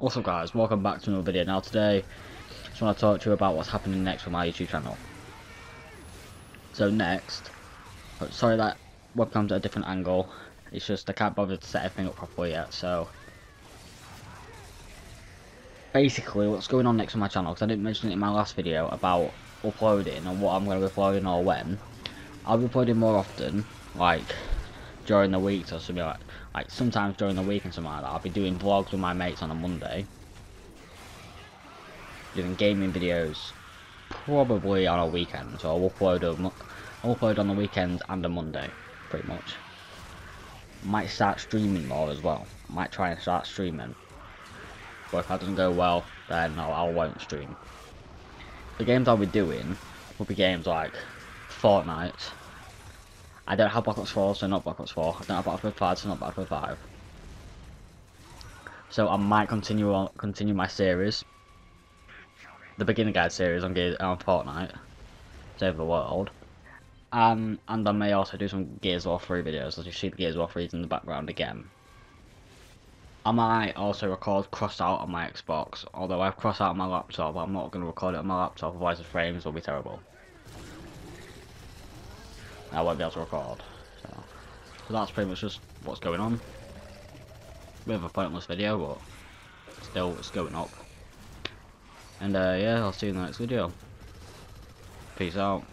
What's up guys, welcome back to another video. Now today, I just want to talk to you about what's happening next with my YouTube channel. So next, oh, sorry that webcam's at a different angle, it's just I can't bother to set everything up properly yet, so... Basically, what's going on next on my channel, because I didn't mention it in my last video about uploading and what I'm going to be uploading or when. I'll be uploading more often, like during the week or something like like sometimes during the week and something like that. I'll be doing vlogs with my mates on a Monday. Doing gaming videos probably on a weekend. So I'll upload them I'll upload on the weekends and a Monday, pretty much. Might start streaming more as well. Might try and start streaming. But if that doesn't go well, then I'll, I won't stream. The games I'll be doing will be games like Fortnite, I don't have Black Ops 4, so not Black Ops 4. I don't have Battlefield 5, so not Battlefield 5. So I might continue on, continue my series, the beginner guide series on, Gears, on Fortnite, Save the World. Um, and I may also do some Gears War 3 videos, as you see the Gears War 3 in the background again. I might also record Crossout on my Xbox, although I've Crossout on my laptop, but I'm not going to record it on my laptop, otherwise the frames will be terrible. I won't be able to record. So, so that's pretty much just what's going on. Bit of a pointless video, but still it's going up. And uh, yeah, I'll see you in the next video. Peace out.